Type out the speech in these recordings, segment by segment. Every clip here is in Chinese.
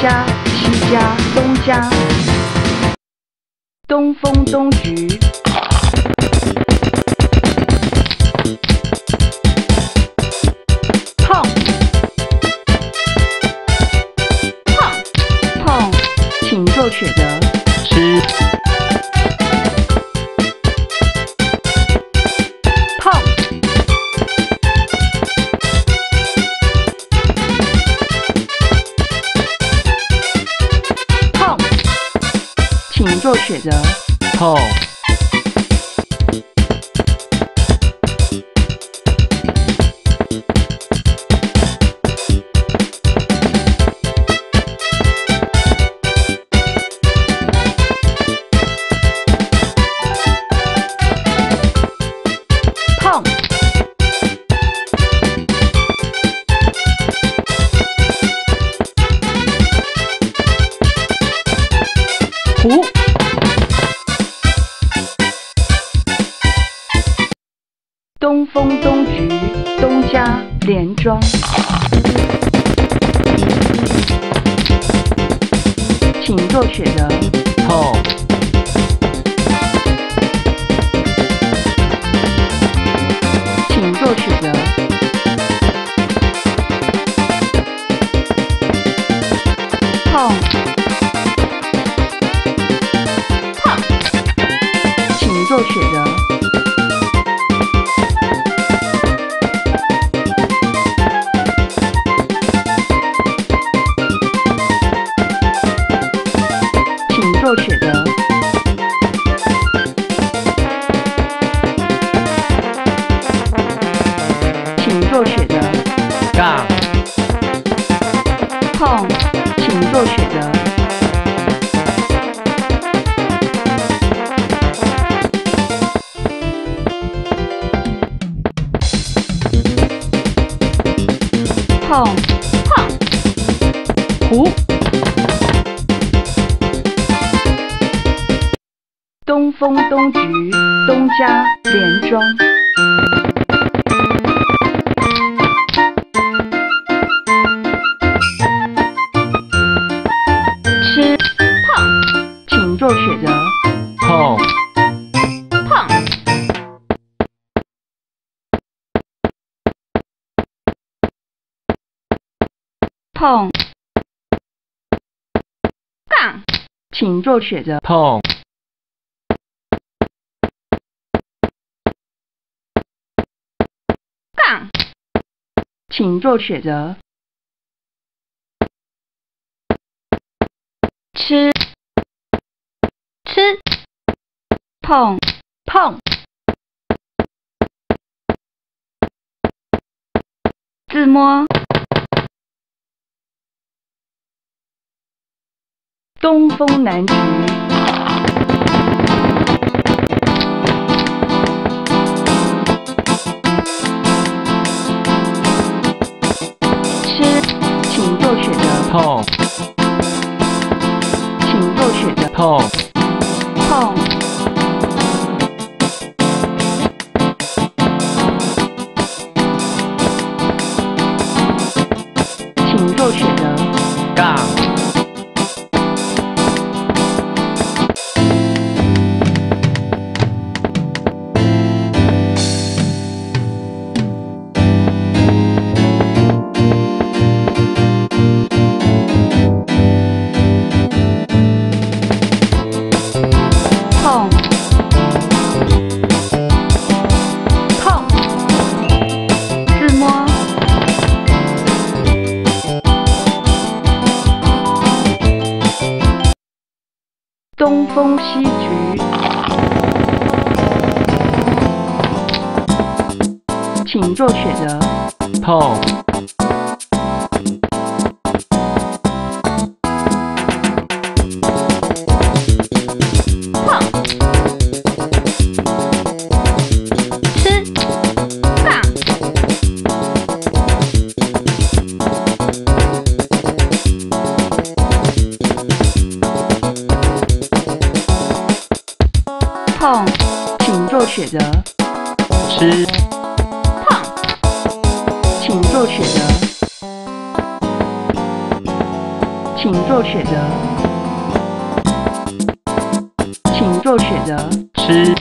家、西家、东家。东风东菊。碰碰碰，请做选择。做选择。东风东菊东家连庄，请做选择。请做选碰。杠，请做选择。碰。杠，请做选择。吃。吃。碰。碰。自摸东风南菊吃，请做选择。痛请做选择。碰请做选择。碰碰吃杠碰，请做选择。吃选择，请做选择。吃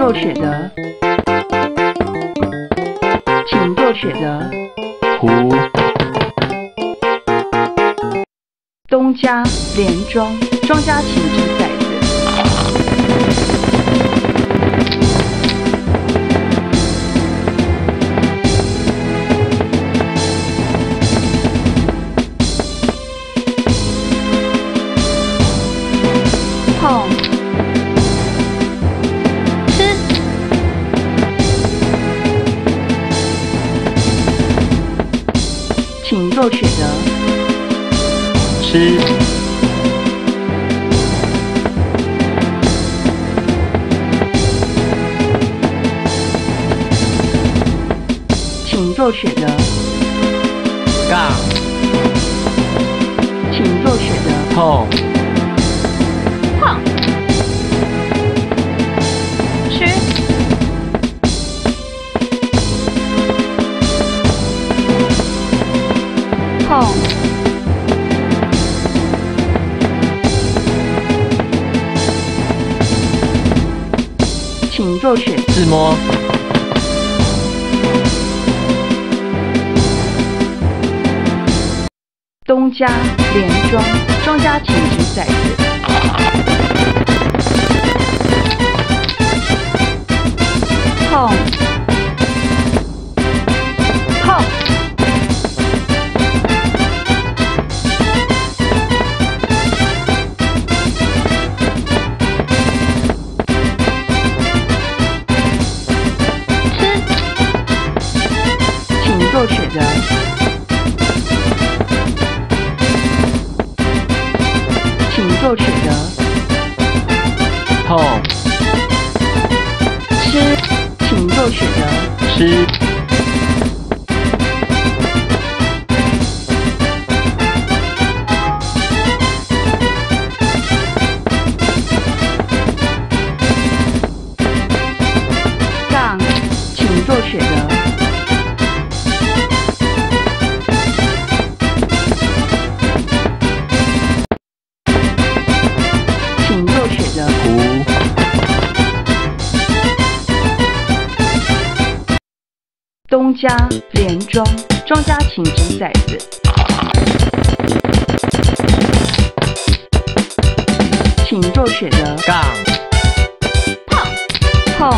做选择，请做选择。湖东家连庄，庄家请掷骰请做选择。吃请做选择，杠请做选择。碰作曲。自摸东家连庄，庄家请掷骰子。痛，请做选择。痛吃，请做选择。吃家连庄，庄家请掷骰子。请做选择。杠碰，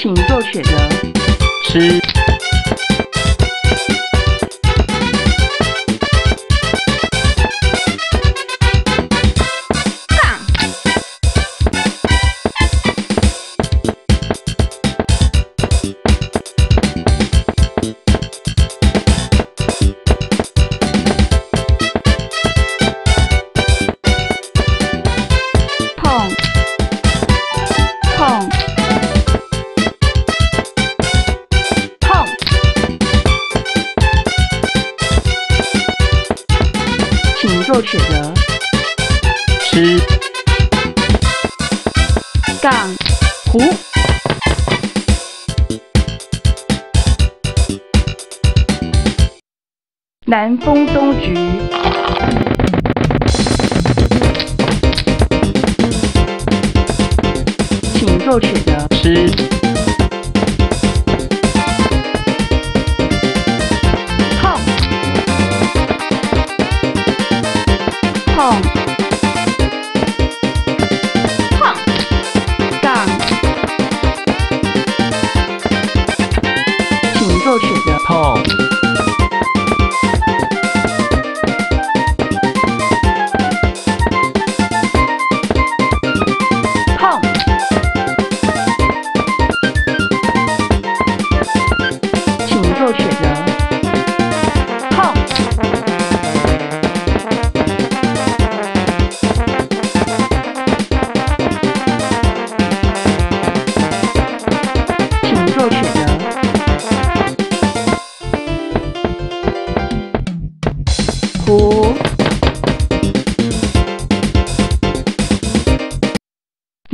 请做选择。吃南风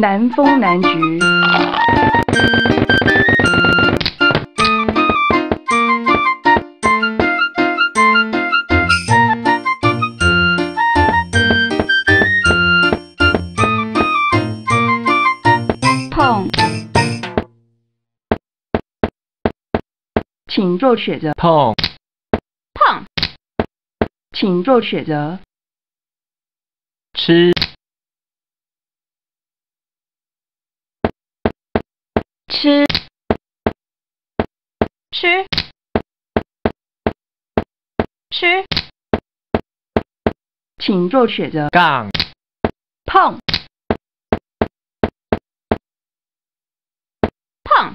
南风南菊，碰，请做选择，碰。碰，请做选择，吃吃，吃，吃，请做选择，杠。碰，碰，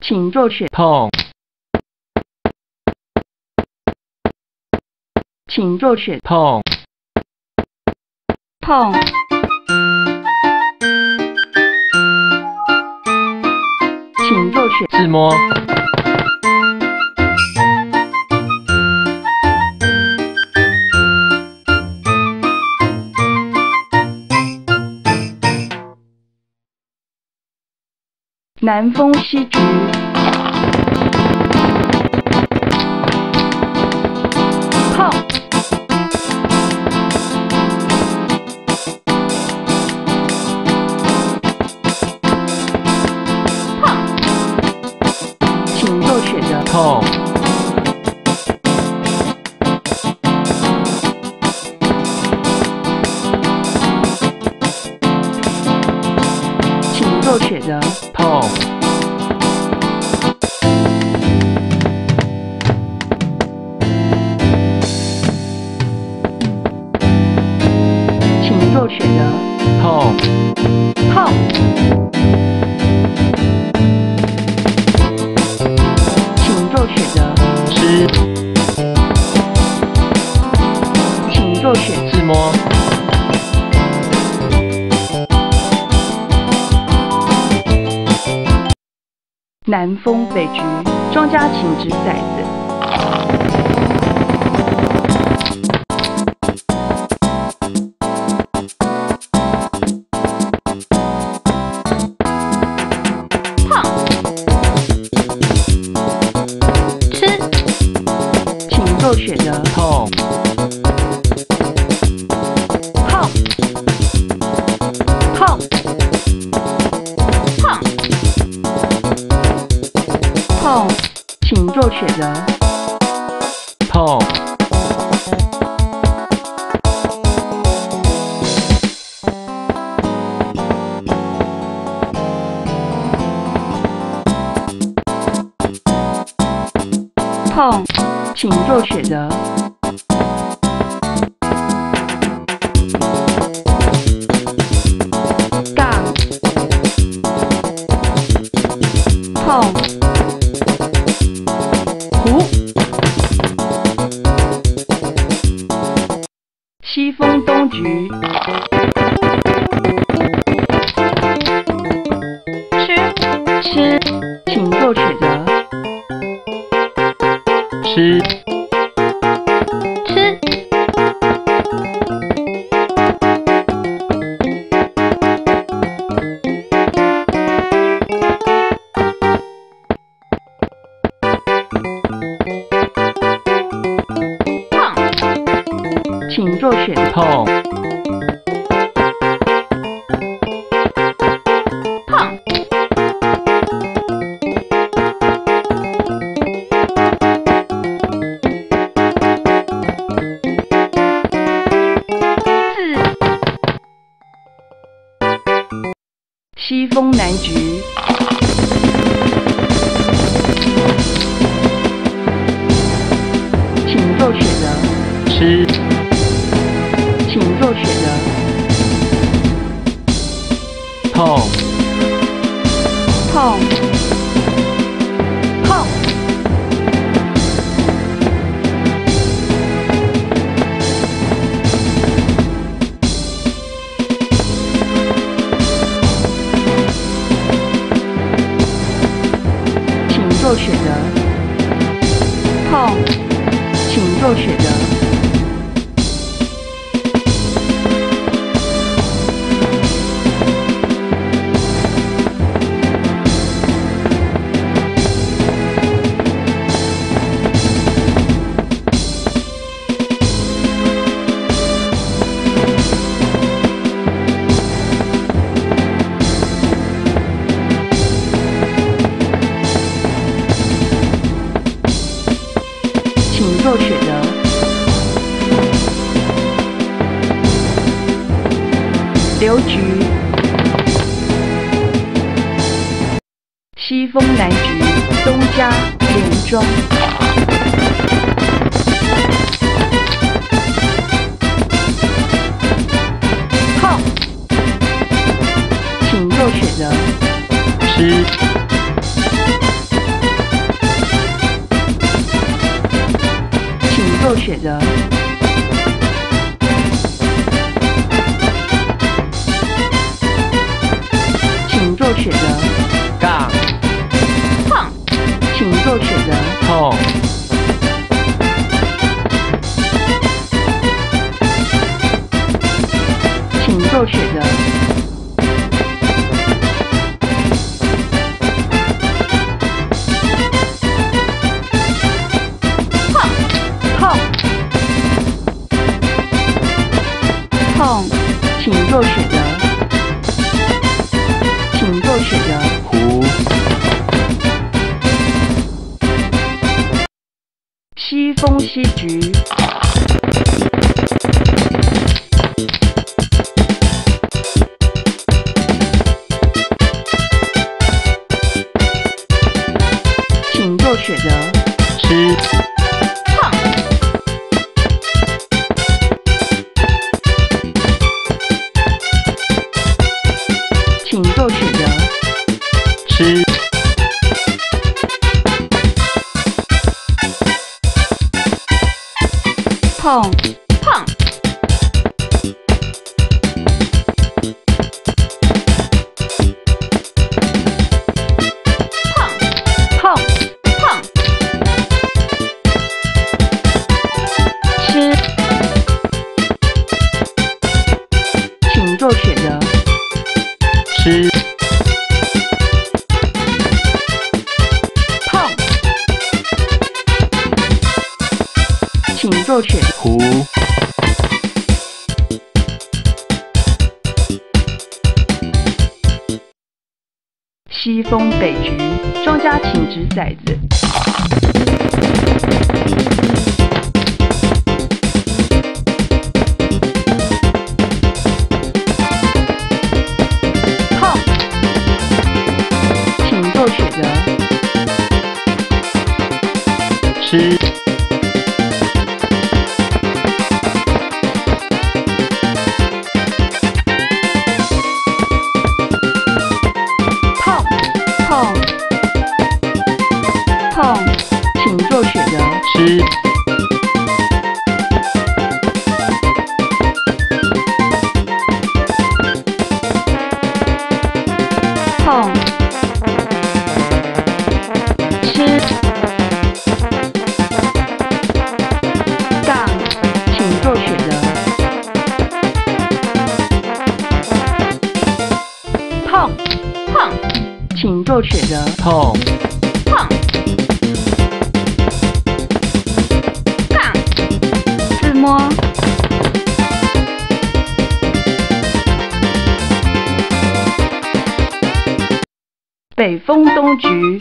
请做选，碰。请做选，碰。碰，选，自摸南风西竹，南风北菊，庄家请之在子。请做选择。吃。西风南菊，请做选择，吃。请做选择。碰西风南菊，东家连庄，痛，请肉雪德，吃，请肉雪德，请肉雪德，痛，痛，痛，请肉雪德，请肉雪德，胡，西风西菊，肉雪德。胡，西风北菊，庄家请直崽子。北风东菊，